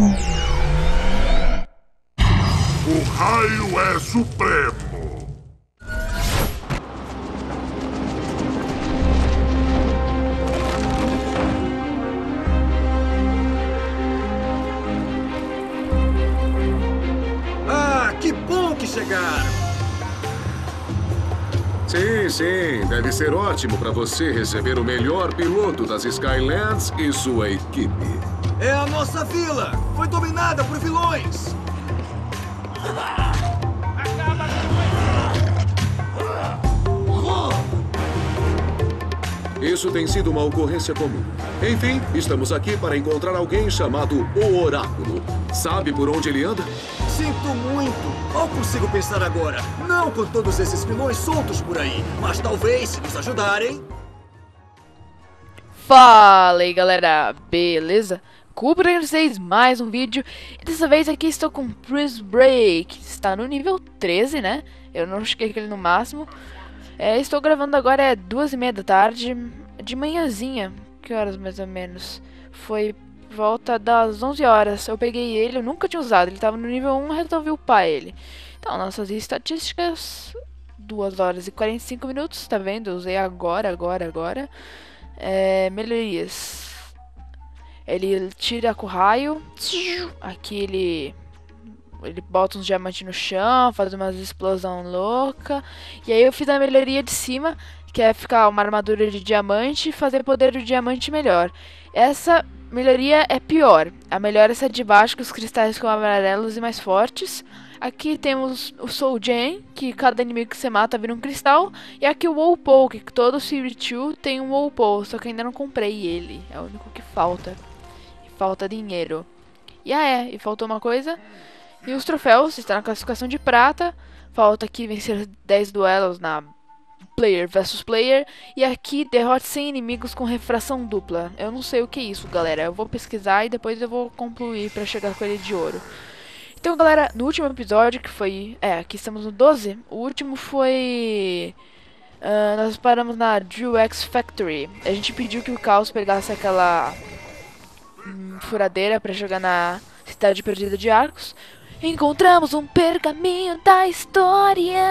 O raio é supremo. Ah, que bom que chegaram! Sim, sim. Deve ser ótimo para você receber o melhor piloto das Skylands e sua equipe. É a nossa vila! Foi dominada por vilões! Isso tem sido uma ocorrência comum. Enfim, estamos aqui para encontrar alguém chamado O Oráculo. Sabe por onde ele anda? Sinto muito! Mal consigo pensar agora. Não com todos esses vilões soltos por aí. Mas talvez, se nos ajudarem... Fala aí galera, beleza? Cubo pra vocês mais um vídeo e dessa vez aqui estou com Prince Break, está no nível 13 né? Eu não cheguei aquele no máximo é, Estou gravando agora é duas e meia da tarde, de manhãzinha, que horas mais ou menos? Foi volta das 11 horas, eu peguei ele, eu nunca tinha usado, ele estava no nível 1, resolvi upar ele Então, nossas estatísticas, 2 horas e 45 minutos, tá vendo? Eu usei agora, agora, agora é, melhorias. Ele tira com raio. Aqui ele. Ele bota uns diamantes no chão, faz umas explosão louca. E aí eu fiz a melhoria de cima, que é ficar uma armadura de diamante e fazer poder do diamante melhor. Essa melhoria é pior. A melhor é essa de baixo, com os cristais ficam amarelos e mais fortes. Aqui temos o Soul Gen, que cada inimigo que você mata vira um cristal. E aqui o Wowpole, que todo Spirit 2 tem um Wowpole, só que ainda não comprei ele. É o único que falta. Falta dinheiro. E ah é, e faltou uma coisa. E os troféus, está na classificação de prata. Falta aqui vencer 10 duelos na player versus player. E aqui derrote 100 inimigos com refração dupla. Eu não sei o que é isso, galera. Eu vou pesquisar e depois eu vou concluir para chegar com ele de ouro. Então, galera, no último episódio, que foi... É, aqui estamos no 12. O último foi... Uh, nós paramos na Drill X Factory. A gente pediu que o Caos pegasse aquela... Furadeira para jogar na Cidade Perdida de Arcos. Encontramos um pergaminho da história!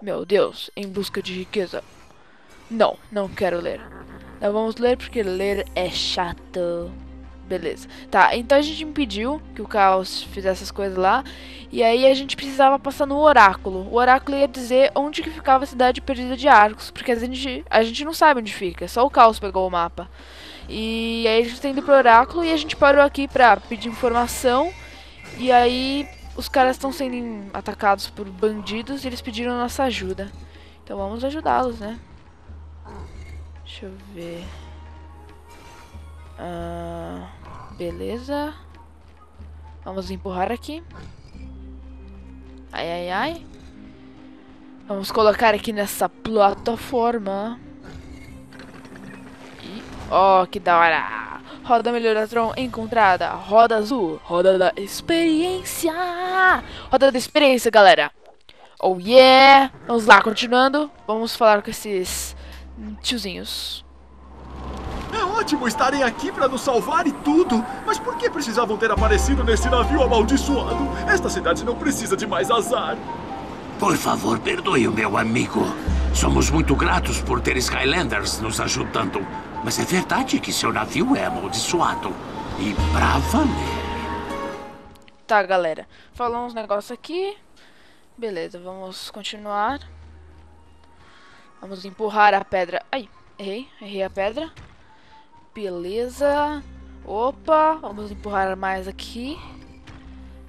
Meu Deus, em busca de riqueza. Não, não quero ler. Não vamos ler porque ler é chato. Beleza. Tá, então a gente impediu que o Caos fizesse essas coisas lá. E aí a gente precisava passar no oráculo. O oráculo ia dizer onde que ficava a cidade perdida de Arcos. Porque a gente, a gente não sabe onde fica. Só o Caos pegou o mapa. E aí a gente tá indo pro oráculo e a gente parou aqui pra pedir informação. E aí os caras estão sendo atacados por bandidos e eles pediram nossa ajuda. Então vamos ajudá-los, né? Deixa eu ver. Ah, beleza. Vamos empurrar aqui. Ai, ai, ai. Vamos colocar aqui nessa plataforma. E... Oh, que da hora. Roda Melhoratron encontrada. Roda azul. Roda da experiência. Roda da experiência, galera. Oh, yeah. Vamos lá, continuando. Vamos falar com esses tiozinhos. Ótimo estarem aqui para nos salvar e tudo. Mas por que precisavam ter aparecido nesse navio amaldiçoado? Esta cidade não precisa de mais azar. Por favor, perdoe o meu amigo. Somos muito gratos por ter Skylanders nos ajudando. Mas é verdade que seu navio é amaldiçoado. E pra valer. Tá, galera. Falou uns negócios aqui. Beleza, vamos continuar. Vamos empurrar a pedra. Ai, errei. Errei a pedra. Beleza. Opa, vamos empurrar mais aqui.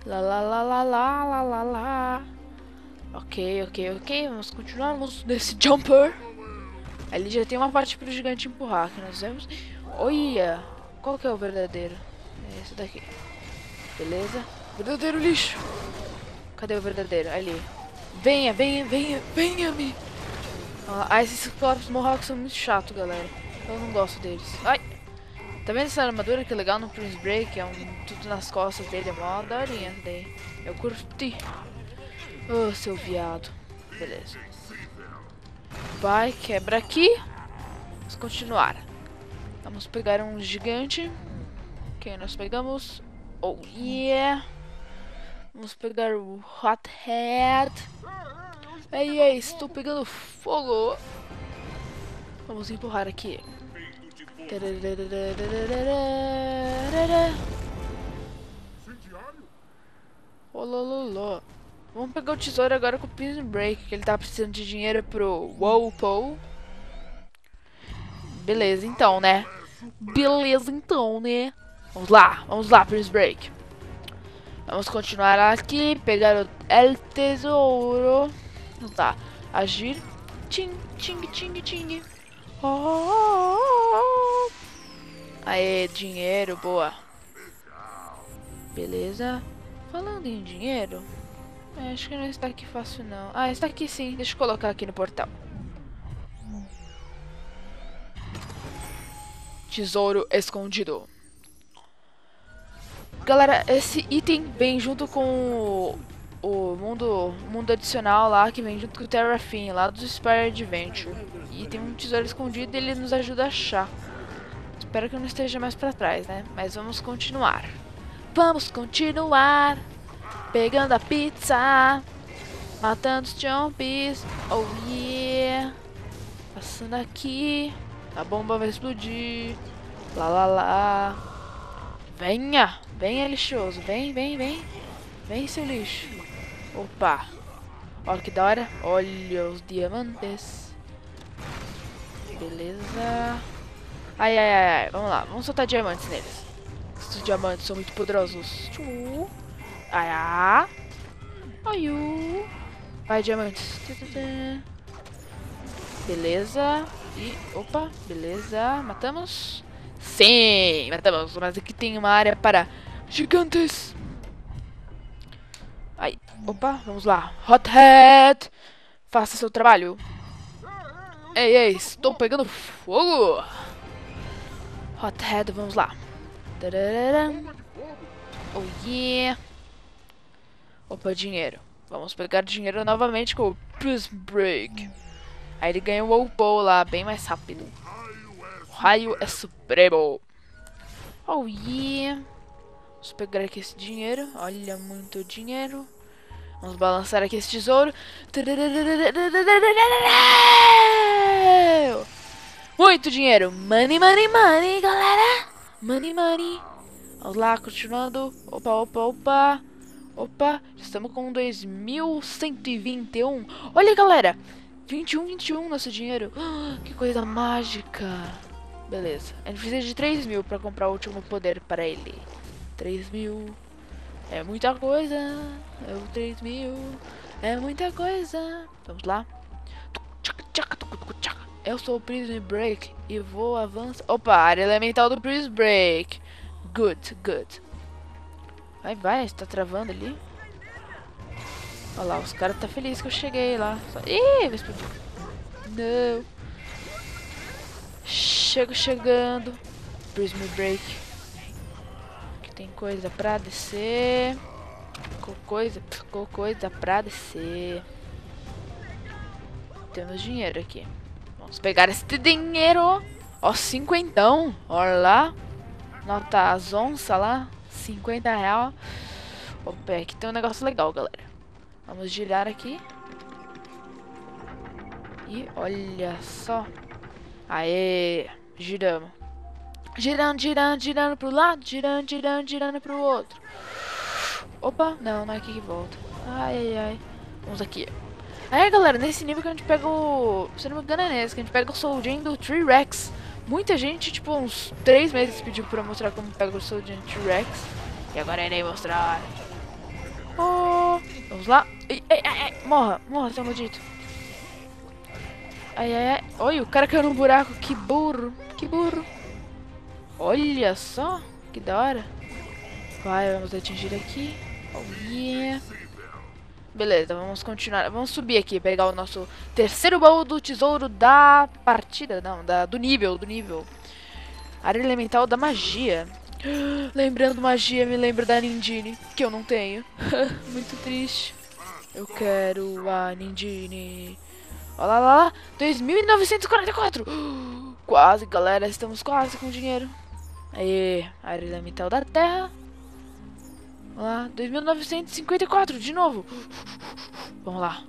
Lá, lá, lá, lá, lá, lá, lá, lá. Ok, ok, ok. Vamos continuar nesse jumper. Ali já tem uma parte pro gigante empurrar. Que nós vemos. Olha! Qual que é o verdadeiro? É esse daqui. Beleza. Verdadeiro lixo. Cadê o verdadeiro? Ali. Venha, venha, venha, venha-me. Ah, esses corpos Mohawks são muito chatos, galera. Eu não gosto deles. Ai! Vendo essa armadura que é legal no Prince Break? É um tudo nas costas dele, é mó daorinha daí. Eu curti. Oh, seu viado. Beleza. Vai, quebra aqui. Vamos continuar. Vamos pegar um gigante. Ok, nós pegamos. Oh yeah! Vamos pegar o Hot Head. Ei, ei, estou pegando fogo! Vamos empurrar aqui. Olololô. Vamos pegar o tesouro agora com o Prison Break, que ele tá precisando de dinheiro pro Walpole. Beleza, então, né? Beleza, então, né? Vamos lá, vamos lá, Prison Break. Vamos continuar aqui, pegar o El Tesouro. Lá, agir. Ting, ting, ting, ting. Oh, oh, oh. Aê, dinheiro, boa. Beleza. Falando em dinheiro, é, acho que não está aqui fácil não. Ah, está aqui sim. Deixa eu colocar aqui no portal. Tesouro escondido. Galera, esse item vem junto com o, mundo, mundo adicional lá, que vem junto com o Terrafin, lá do Spire Adventure. E tem um tesouro escondido e ele nos ajuda a achar. Espero que eu não esteja mais pra trás, né? Mas vamos continuar. Vamos continuar. Pegando a pizza. Matando os zombies. Oh yeah. Passando aqui. A bomba vai explodir. Lá lá lá. Venha. Venha, lixoso. Vem, vem, vem. Vem, seu lixo. Opa. Olha que da hora. Olha os diamantes. Beleza. Ai, ai, ai, ai. Vamos lá. Vamos soltar diamantes neles. Esses diamantes são muito poderosos. Tchuu. Ai, ah. Ai, Vai, diamantes. Beleza. E, opa, beleza. Matamos? Sim, matamos. Mas aqui tem uma área para gigantes. Ai, opa, vamos lá. Hothead. Faça seu trabalho. Ei, ei, estou pegando fogo. Hothead, vamos lá. Oh yeah. Opa, dinheiro. Vamos pegar dinheiro novamente com o Prism Break. Aí ele ganha o Opal lá, bem mais rápido. O raio é supremo. Oh yeah. Vamos pegar aqui esse dinheiro. Olha, muito dinheiro. Vamos balançar aqui esse tesouro. Muito dinheiro. Money, money, money, galera. Money, money. Vamos lá, continuando. Opa, opa, opa. Opa, estamos com 2.121. Olha, galera. 21, 21 nosso dinheiro. que coisa mágica. Beleza. A gente precisa de 3 mil para comprar o último poder para ele. 3 mil. É muita coisa. É 3 mil. É muita coisa. Vamos lá. Eu sou o Prism Break e vou avançar. Opa, área elemental do Prism Break. Good, good. Vai, vai, está travando ali. Olha lá, os caras tá felizes que eu cheguei lá. Ih, explodir. Não. Chego chegando. Prism Break. Aqui tem coisa pra descer. Com coisa, com coisa pra descer. Temos dinheiro aqui. Vamos pegar esse dinheiro. Ó, cinquentão. Olha lá. Nota as onças lá. 50 real. Opa, aqui tem um negócio legal, galera. Vamos girar aqui. E olha só. Aê, giramos. Girando, girando, girando pro lado, girando, girando, girando pro outro. Opa, não, não é aqui que volta. Ai, ai, ai. Vamos aqui. Aí, galera, nesse nível que a gente pega o... Se não me engano é nesse, que a gente pega o Soul Gem do Tree Rex. Muita gente, tipo, uns 3 meses pediu pra mostrar como pega o Soul Gem Tree Rex. E agora irei mostrar. Oh, vamos lá. Ai, ai, ai, morra, morra, seu maldito. Ai, ai, ai. Olha, o cara caiu num buraco. Que burro, que burro. Olha só, que da hora. Vai, vamos atingir aqui. Oh, yeah. Beleza, vamos continuar. Vamos subir aqui, pegar o nosso terceiro baú do tesouro da partida. Não, da, do nível, do nível. Área elemental da magia. Lembrando magia, me lembro da Nindine, que eu não tenho. Muito triste. Eu quero a Nindine. Olha lá, lá, lá. 2.944. Quase, galera. Estamos quase com dinheiro. Aí, área elemental da Terra. Vamos lá, 2954, de novo. Vamos lá.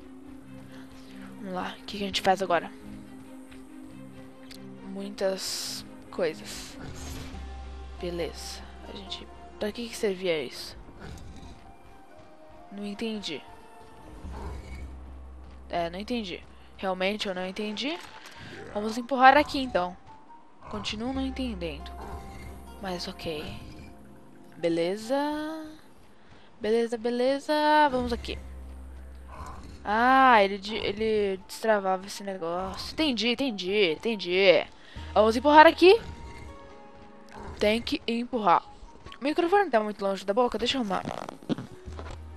Vamos lá, o que, a gente faz agora? Muitas coisas. Beleza. A gente... Pra que, que servia isso? Não entendi. É, não entendi. Realmente eu não entendi. Vamos empurrar aqui então. Continuo não entendendo. Mas ok. Beleza. Beleza, beleza. Vamos aqui. Ah, ele, ele destravava esse negócio. Entendi, entendi, entendi. Vamos empurrar aqui. Tem que empurrar. O microfone tá muito longe da boca, deixa eu arrumar.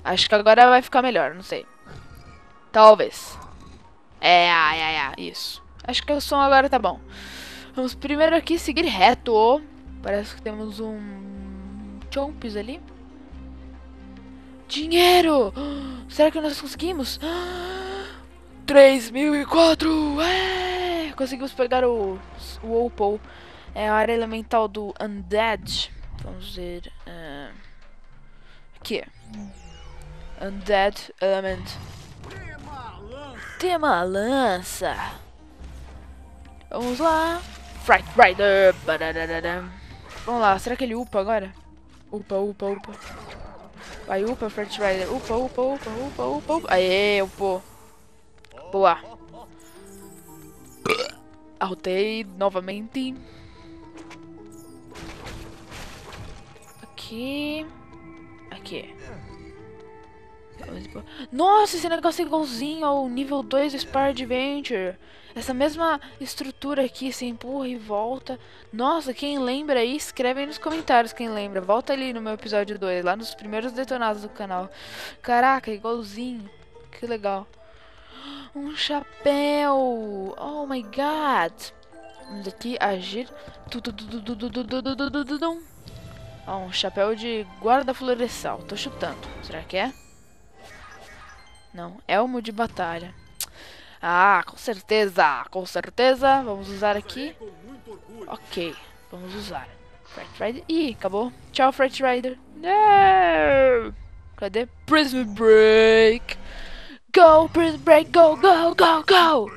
Acho que agora vai ficar melhor, não sei. Talvez. É, ai, ai, ai, isso. Acho que o som agora tá bom. Vamos primeiro aqui seguir reto. Parece que temos um... Chomps ali. Dinheiro! Será que nós conseguimos? 3004! É! Conseguimos pegar o, o Opal. É a área elemental do Undead. Vamos ver. Uh, aqui. Undead Element. Tema lança. Vamos lá. Fright Rider. Vamos lá. Será que ele upa agora? Upa, upa, upa. Vai, upa, Fright Rider. Upa, upa, upa, upa, upa, upa. Aê, upou. Boa. Arrotei novamente. Aqui. Aqui. Nossa, esse negócio é igualzinho ao nível 2 do Spire Adventure. Essa mesma estrutura aqui, você empurra e volta. Nossa, quem lembra aí, escreve aí nos comentários quem lembra. Volta ali no meu episódio 2, lá nos primeiros detonados do canal. Caraca, igualzinho. Que legal. Um chapéu. Oh my god. Vamos aqui, agir. Oh, um chapéu de guarda florestal. Tô chutando. Será que é? Não, elmo de batalha. Ah, com certeza, com certeza. Vamos usar aqui. Ok, vamos usar. Freight Rider. Ih, acabou. Tchau, Freight Rider. Não! Cadê? Prism Break. Go, Prism Break, go, go, go, go.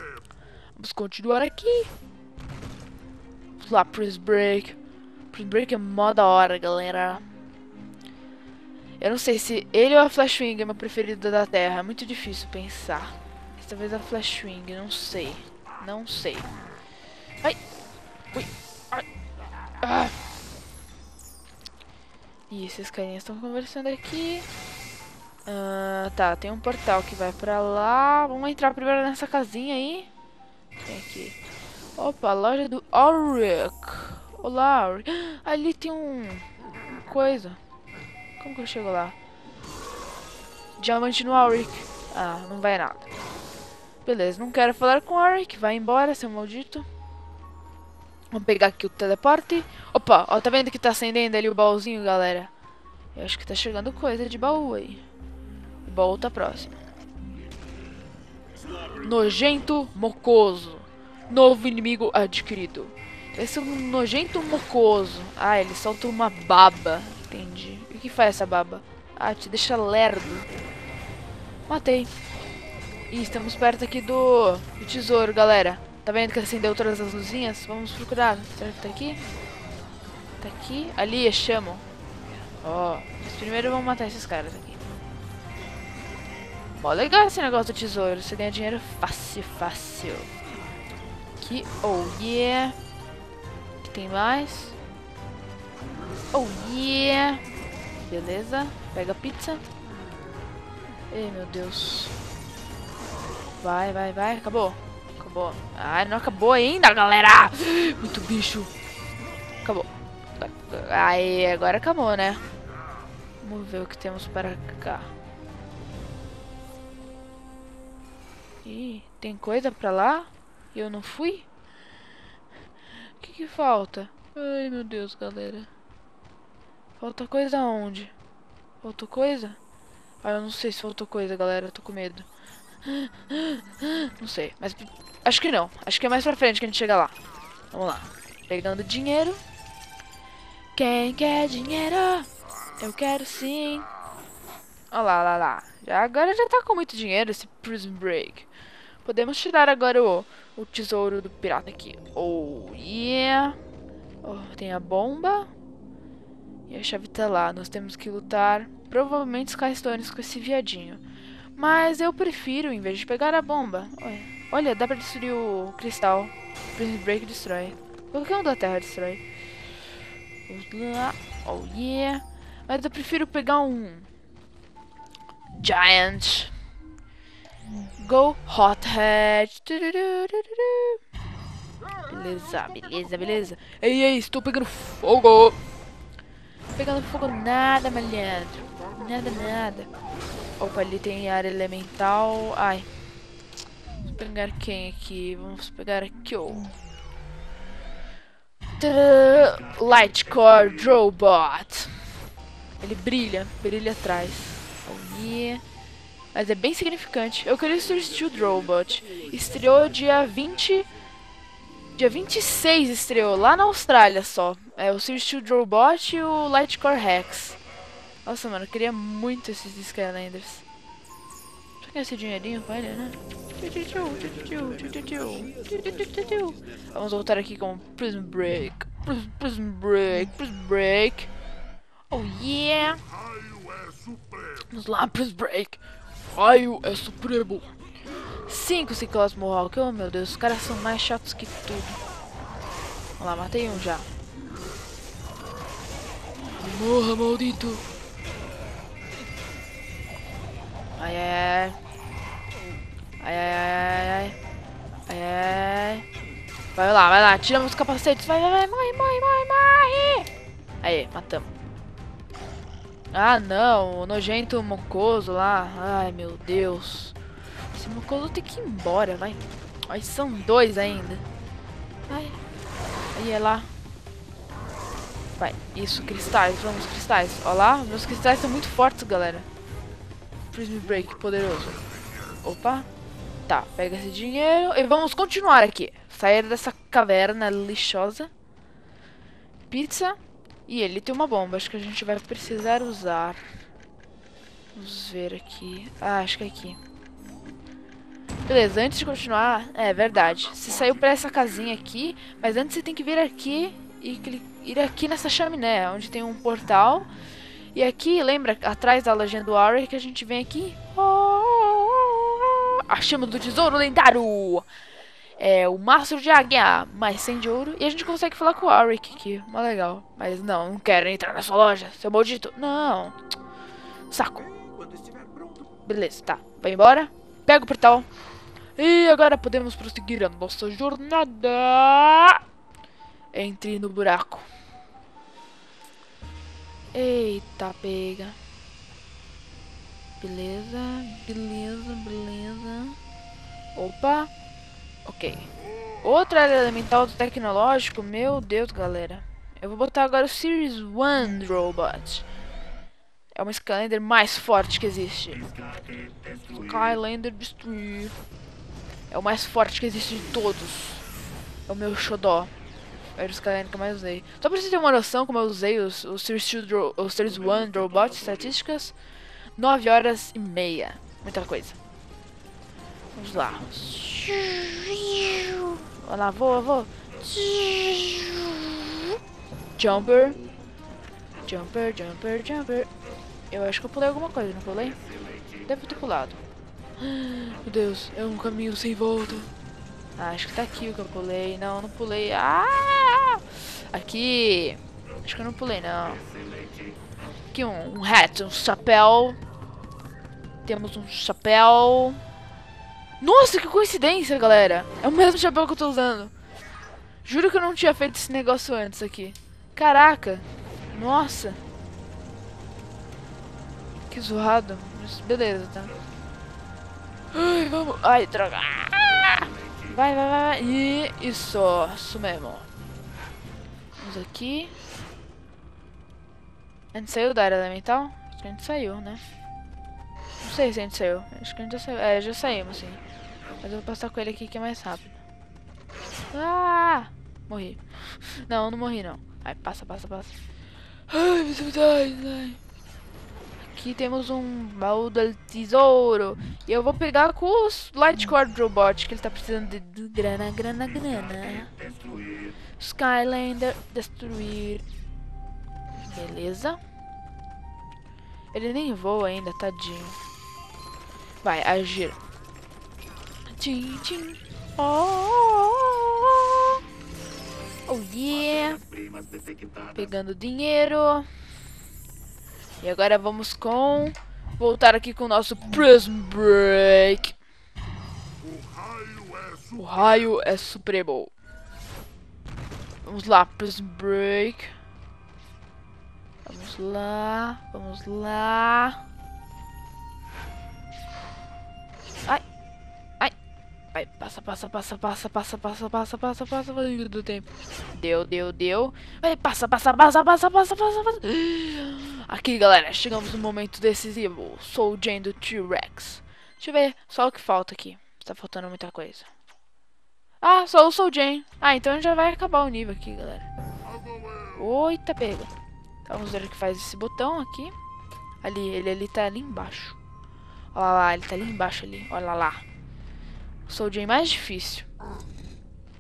Vamos continuar aqui. Vamos lá, Prism Break. Prism Break é mó da hora, galera. Eu não sei se ele ou a Flashwing é meu preferido da Terra. É muito difícil pensar. Talvez a Flashwing, não sei. Não sei. Ai! Ui! Ai! Ah! Ih, esses carinhas estão conversando aqui. Ah, tá, tem um portal que vai pra lá. Vamos entrar primeiro nessa casinha aí. Tem aqui. Opa, loja do Auric. Olá, Auric. Ali tem um... Coisa. Como que eu chego lá? Diamante no Auric. Ah, não vai nada. Beleza, não quero falar com o Auric. Vai embora, seu maldito. Vamos pegar aqui o teleporte. Opa, ó, tá vendo que tá acendendo ali o baúzinho, galera? Eu acho que tá chegando coisa de baú aí. O baú tá próximo. Nojento mocoso. Novo inimigo adquirido. Esse é um nojento mocoso. Ah, ele solta uma baba. Entendi. Que faz essa baba? Ah, te deixa lerdo. Matei. E estamos perto aqui do, do tesouro, galera. Tá vendo que acendeu todas as luzinhas? Vamos procurar. Será que tá aqui? Tá aqui? Ali, chamam. Ó, oh, primeiro vamos matar esses caras aqui. Mó legal esse negócio do tesouro. Você ganha dinheiro fácil, fácil. Aqui, oh yeah. Aqui tem mais. Oh yeah. Beleza. Pega a pizza. Ei, meu Deus. Vai, vai, vai. Acabou. Acabou. Ai, não acabou ainda, galera. Muito bicho. Acabou. Aí, agora acabou, né? Vamos ver o que temos para cá. Ih, tem coisa pra lá? E eu não fui? O que que falta? Ai, meu Deus, galera. Falta coisa onde? Faltou coisa? Ah, eu não sei se faltou coisa, galera. Eu tô com medo. Não sei, mas acho que não. Acho que é mais pra frente que a gente chega lá. Vamos lá. Pegando dinheiro. Quem quer dinheiro? Eu quero sim. Olha lá, lá, lá. Já, agora já tá com muito dinheiro esse Prison Break. Podemos tirar agora o, o tesouro do pirata aqui. Oh, yeah. Oh, tem a bomba. E a chave tá lá. Nós temos que lutar, provavelmente, Skystones com esse viadinho. Mas eu prefiro, em vez de pegar a bomba... Olha, dá pra destruir o cristal. Prison Break destrói. Qualquer um da Terra destrói. Oh, yeah. Mas eu prefiro pegar um... Giant. Go Hothead. Beleza, beleza, beleza. Ei, ei, estou pegando fogo. Pegando fogo nada, malandro. Nada, nada. Opa, ali tem área elemental. Ai. Vamos pegar quem aqui? Vamos pegar aqui, ó. Lightcore Drobot. Ele brilha, brilha atrás. Ali. Mas é bem significante. Eu queria assistir o Drobot. Estreou dia 20. Dia 26 estreou, lá na Austrália só. É o Sir Steel Drobot e o Lightcore Rex. Nossa, mano, eu queria muito esses Skylanders. Só que esse dinheirinho ele, né? Vamos voltar aqui com Prism Break. Prism, Break, Prism Break. Oh yeah! Vamos lá, Prism Break. Raio é supremo. Cinco Ciclops Mohawk. Oh meu Deus, os caras são mais chatos que tudo. Vamos lá, matei um já. Morra, maldito. Ai, ai, ai. Ai, ai, ai, ai. Ai, ai, ai. Vai lá, vai lá. Tiramos os capacetes. Vai, vai, vai. Morre, morre, morre, morre. Aí, matamos. Ah, não. O nojento mocoso lá. Ai, meu Deus. Esse mocoso tem que ir embora, vai. Ai, são dois ainda. Ai. Aí, é lá. Vai. Isso, cristais. Vamos, cristais. Olha lá. Meus cristais são muito fortes, galera. Prism Break, poderoso. Opa. Tá, pega esse dinheiro e vamos continuar aqui. Sair dessa caverna lixosa. Pizza. E ele tem uma bomba, acho que a gente vai precisar usar. Vamos ver aqui. Ah, acho que é aqui. Beleza, antes de continuar, é verdade. Você saiu pra essa casinha aqui, mas antes você tem que vir aqui ir aqui nessa chaminé, onde tem um portal. E aqui, lembra, atrás da legenda do Auri, que a gente vem aqui. A chama do tesouro lendário! É o mastro de águia, mais 100 de ouro. E a gente consegue falar com o Auric aqui, mó legal. Mas não, não quero entrar na sua loja, seu maldito. Não. Saco. Beleza, tá. Vai embora. Pega o portal. E agora podemos prosseguir a nossa jornada. Entre no buraco. Eita, pega. Beleza, beleza, beleza. Opa. Ok. Área elemental tecnológico. Meu Deus, galera. Eu vou botar agora o Series 1 Robot. É uma Skylander mais forte que existe. Skylander Destruir. É o mais forte que existe de todos. É o meu xodó. Era o Skylander que eu mais usei. Só pra você ter uma noção como eu usei os, os Series, 2, os Series 1 Robot estatísticas. 9 horas e meia. Muita coisa. Vamos lá. Olha lá, voa, voa. Jumper. Jumper, jumper, jumper. Eu acho que eu pulei alguma coisa, não pulei? Devo ter pulado. Meu Deus, é um caminho sem volta. Ah, acho que tá aqui o que eu pulei. Não, não pulei. Ah! Aqui. Acho que eu não pulei, não. Aqui um, um hat, um chapéu. Temos um chapéu. Nossa, que coincidência, galera. É o mesmo chapéu que eu tô usando. Juro que eu não tinha feito esse negócio antes aqui. Caraca. Nossa. Que zoado. Beleza, tá? Ai, vamos. Ai, droga. Vai, vai, vai. E isso. Isso mesmo. Vamos aqui. A gente saiu da área elemental? Acho que a gente saiu, né? Não sei se a gente saiu. Acho que a gente já saiu. É, já saímos, sim. Mas eu vou passar com ele aqui que é mais rápido. Ah! Morri. Não, não morri não. Vai, passa, passa, passa. Ai, meu Deus, ai. Aqui temos um baú do tesouro. E eu vou pegar com os Lightcord Robot, que ele tá precisando de, grana, grana, grana. Skylander, destruir. Beleza. Ele nem voa ainda, tadinho. Vai, agir. Tchim, tchim. Oh, oh, yeah. Pegando dinheiro. E agora vamos com... Voltar aqui com o nosso Prism Break. O raio é supremo. Vamos lá, Prism Break. Vamos lá, vamos lá. Ai, ai, passa, passa, passa, passa, passa, passa, passa, passa, passa, do tempo. Deu, deu, deu. Vai, passa, passa, passa, passa, passa, passa, passa. Aqui, galera, chegamos no momento decisivo. Sou o Jane do T-Rex. Deixa eu ver só o que falta aqui. Tá faltando muita coisa. Ah, só o Soul Jane. Ah, então já vai acabar o nível aqui, galera. Oita, pega. Então, vamos ver o que faz esse botão aqui. Ali, ele ali tá ali embaixo. Olha lá, ele tá ali embaixo ali. Olha lá. Soul mais difícil.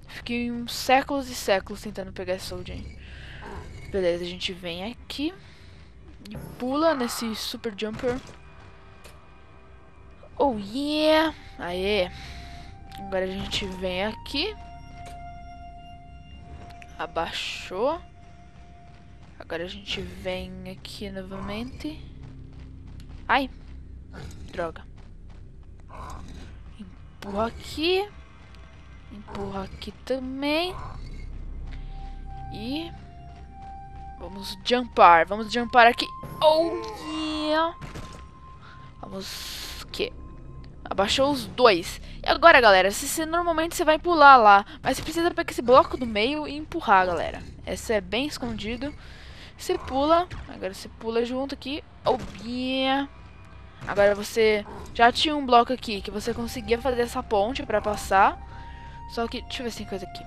Fiquei uns séculos e séculos tentando pegar esse Soul. Beleza, a gente vem aqui. E pula nesse Super Jumper. Oh yeah! Aê! Agora a gente vem aqui. Abaixou. Agora a gente vem aqui novamente. Ai! Droga. Empurra aqui. Empurra aqui também. E... Vamos jumpar. Vamos jumpar aqui. Oh, yeah! Vamos... O quê? Abaixou os dois. E agora, galera, se você, normalmente você vai pular lá, mas você precisa pegar esse bloco do meio e empurrar, galera. Esse é bem escondido. Você pula, agora você pula junto aqui. Oh, yeah. Agora você já tinha um bloco aqui que você conseguia fazer essa ponte pra passar. Só que, deixa eu ver se tem coisa aqui.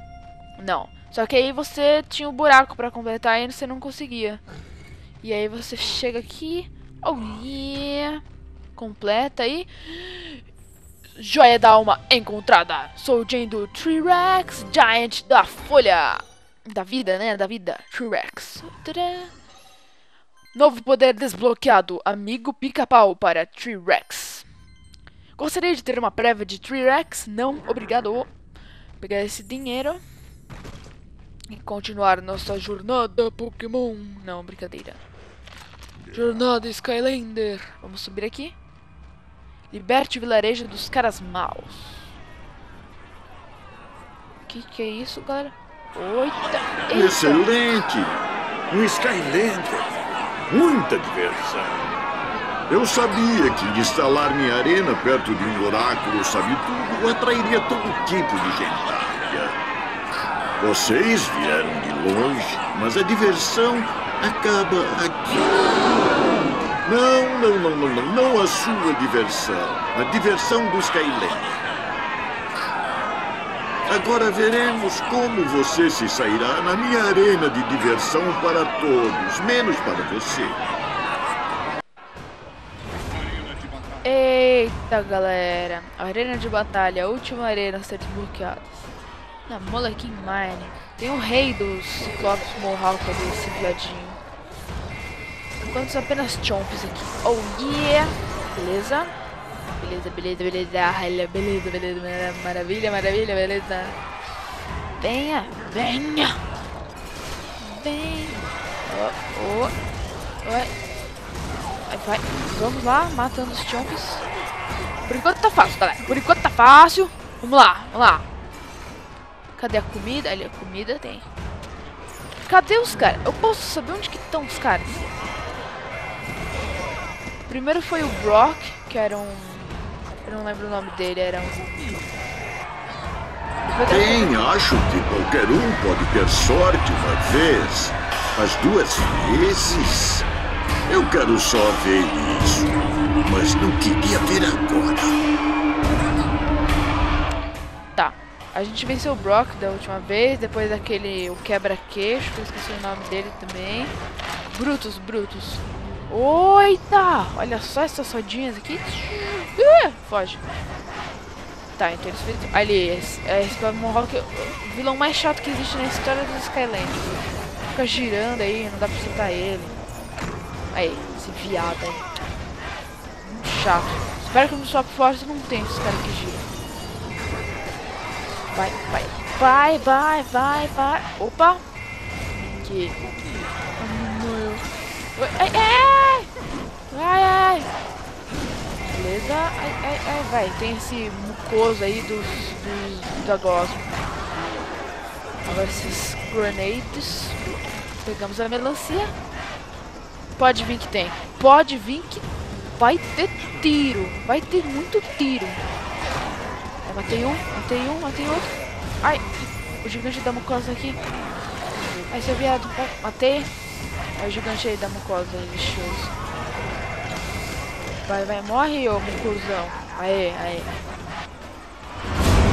Não. Só que aí você tinha um buraco pra completar e você não conseguia. E aí você chega aqui. Oh, yeah. Completa aí. Joia da alma encontrada. Sou o Jane do T-Rex, Giant da Folha. Da vida, né? Da vida. T-Rex. Novo poder desbloqueado. Amigo pica-pau para T-Rex. Gostaria de ter uma prévia de T-Rex? Não, obrigado. Vou pegar esse dinheiro. E continuar nossa jornada Pokémon. Não, brincadeira. Jornada Skylander. Vamos subir aqui. Liberte o vilarejo dos caras maus. Que que é isso, galera? Oita! Eita. Excelente! Um Skylander! Muita diversão! Eu sabia que instalar minha arena perto de um oráculo sabe-tudo atrairia todo tipo de gentalha. Vocês vieram de longe, mas a diversão acaba aqui. Não, não, não, não, não, não a sua diversão. A diversão dos Skylanders. Agora veremos como você se sairá na minha arena de diversão para todos, menos para você. Eita, galera. Arena de batalha, última arena a ser desbloqueada. Na Molequim Mine. Tem o rei dos Ciclopes Mohawk ali, esse viadinho. Enquanto apenas chomps aqui. Oh, yeah! Beleza. Beleza, beleza, beleza. Beleza, beleza, beleza. Maravilha, maravilha, beleza. Venha, venha. Vem. Oh, oh. Vai. Vai. Vamos lá, matando os chomps. Por enquanto tá fácil, galera. Por enquanto tá fácil. Vamos lá, vamos lá. Cadê a comida? Ali, a comida tem. Cadê os caras? Eu posso saber onde que estão os caras? Primeiro foi o Brock, que era um... Eu não lembro o nome dele, era um... Bem, acho que qualquer um pode ter sorte uma vez, mas duas vezes... Eu quero só ver isso, mas não queria ver agora. Tá, a gente venceu o Brock da última vez, depois daquele o quebra-queixo, que eu esqueci o nome dele também. Brutus, Brutus. Oita! Olha só essas rodinhas aqui. Uh, foge. Tá, então eles fez... Ali, esse, esse Mohawk é o vilão mais chato que existe na história dos Skyland. Fica girando aí, não dá pra acertar ele. Aí, esse viado aí. Muito chato. Espero que no Swap Force não tem esses caras que giram. Vai, vai, vai, vai, vai, vai. Opa! Aqui. Ai, ai, ai, ai. Beleza. Ai, ai, ai, vai. Tem esse mucoso aí dos, dos da Gosmo. Agora esses grenades. Pegamos a melancia. Pode vir que tem. Pode vir que vai ter tiro. Vai ter muito tiro. Eu matei um, matei um, matei outro. Ai, o gigante da mucosa aqui. Ai, seu viado. Matei. É o gigante aí da mucosa, lixoso. Vai, vai, morre, ô mucuzão. Aê, aê.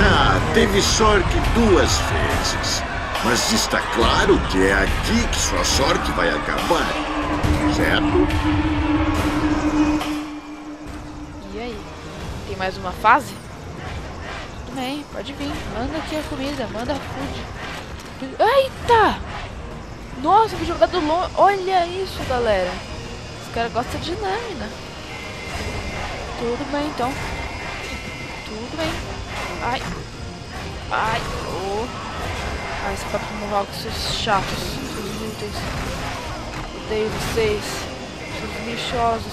Ah, teve sorte duas vezes. Mas está claro que é aqui que sua sorte vai acabar. Certo? E aí? Tem mais uma fase? Tudo bem, pode vir. Manda aqui a comida, manda food. Eita! Nossa, que jogado longe. Olha isso, galera. Os caras gostam de lâmina. Tudo bem, então. Tudo bem. Ai. Ai. Oh. Ai, esse papo morral com seus chatos. Seus inúteis. Odeio vocês. Seus lixosos.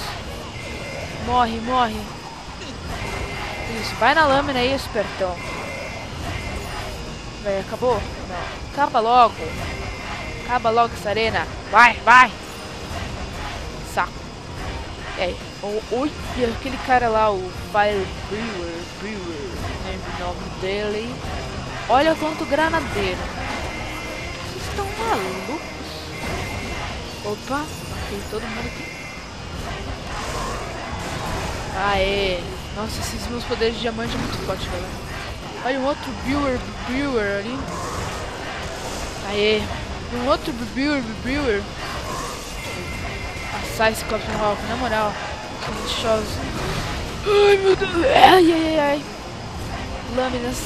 Morre, morre. Isso, vai na lâmina aí, espertão. Vai, acabou? Não. Acaba logo. Acaba logo essa arena. Vai, vai. Saco. Oh, olha aquele cara lá, o Fire Brewer. Brewer. Lembro o nome dele. Olha quanto granadeiro. Vocês estão malucos? Opa, tem todo mundo aqui. Aê. Nossa, esses meus poderes de diamante é muito forte, galera. Olha um outro Brewer, Brewer ali. Aê. Um outro Brewer, Brewer. Passar esse copo no Hulk, na moral. Lixosos. Ai, meu Deus. Ai, ai, ai, ai. Lâminas.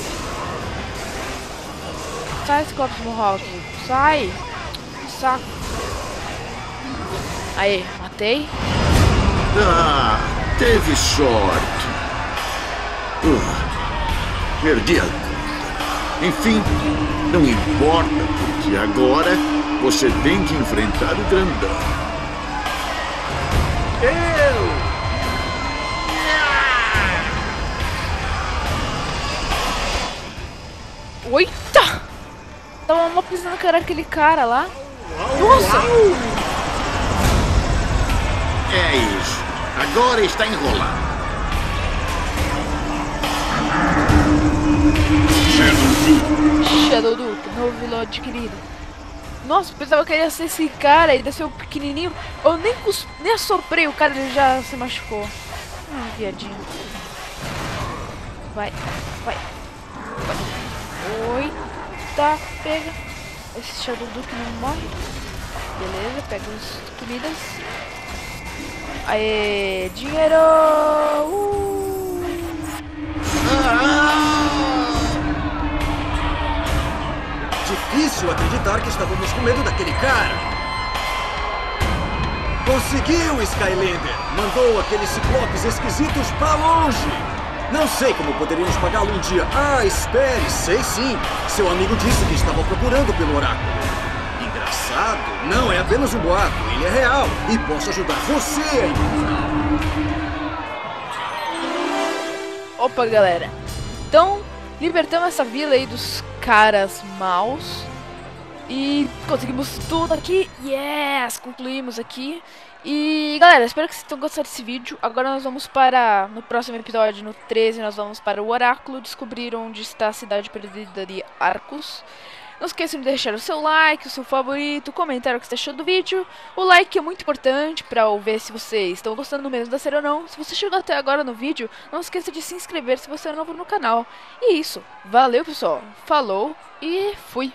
Sai esse copo Hulk. Sai. Saco. Aê, matei. Ah, teve sorte. Uh, perdi a. Enfim, não importa, porque agora você tem que enfrentar o grandão. Eu! Oita! Tava mal pensando que era aquele cara lá. Nossa! É isso. Agora está enrolado. Shadow Duke, novo vilão adquirido. Nossa, pensava que ia ser esse cara e desceu pequenininho. Eu nem, cus... nem assoprei, o cara ele já se machucou. Ah, viadinho. Vai, vai, vai. Oi, tá, pega. Esse Shadow Duke não morre. Beleza, pega as comidas. Aê, dinheiro! Uh! Difícil acreditar que estávamos com medo daquele cara. Conseguiu, Skylander! Mandou aqueles ciclopes esquisitos pra longe! Não sei como poderíamos pagá-lo um dia. Ah, espere, sei sim. Seu amigo disse que estava procurando pelo oráculo. Engraçado, não é apenas um boato, ele é real e posso ajudar você a encontrá-lo. Opa, galera. Então, libertamos essa vila aí dos caras maus. E conseguimos tudo aqui. Yes! Concluímos aqui. E, galera, espero que vocês tenham gostado desse vídeo. Agora nós vamos para, no próximo episódio, no 13, nós vamos para o Oráculo. Descobrir onde está a cidade perdida de Arcos. Não esqueçam de deixar o seu like, o seu favorito, comentar o que você achou do vídeo. O like é muito importante para eu ver se vocês estão gostando mesmo da série ou não. Se você chegou até agora no vídeo, não esqueça de se inscrever se você é novo no canal. E é isso. Valeu, pessoal. Falou e fui.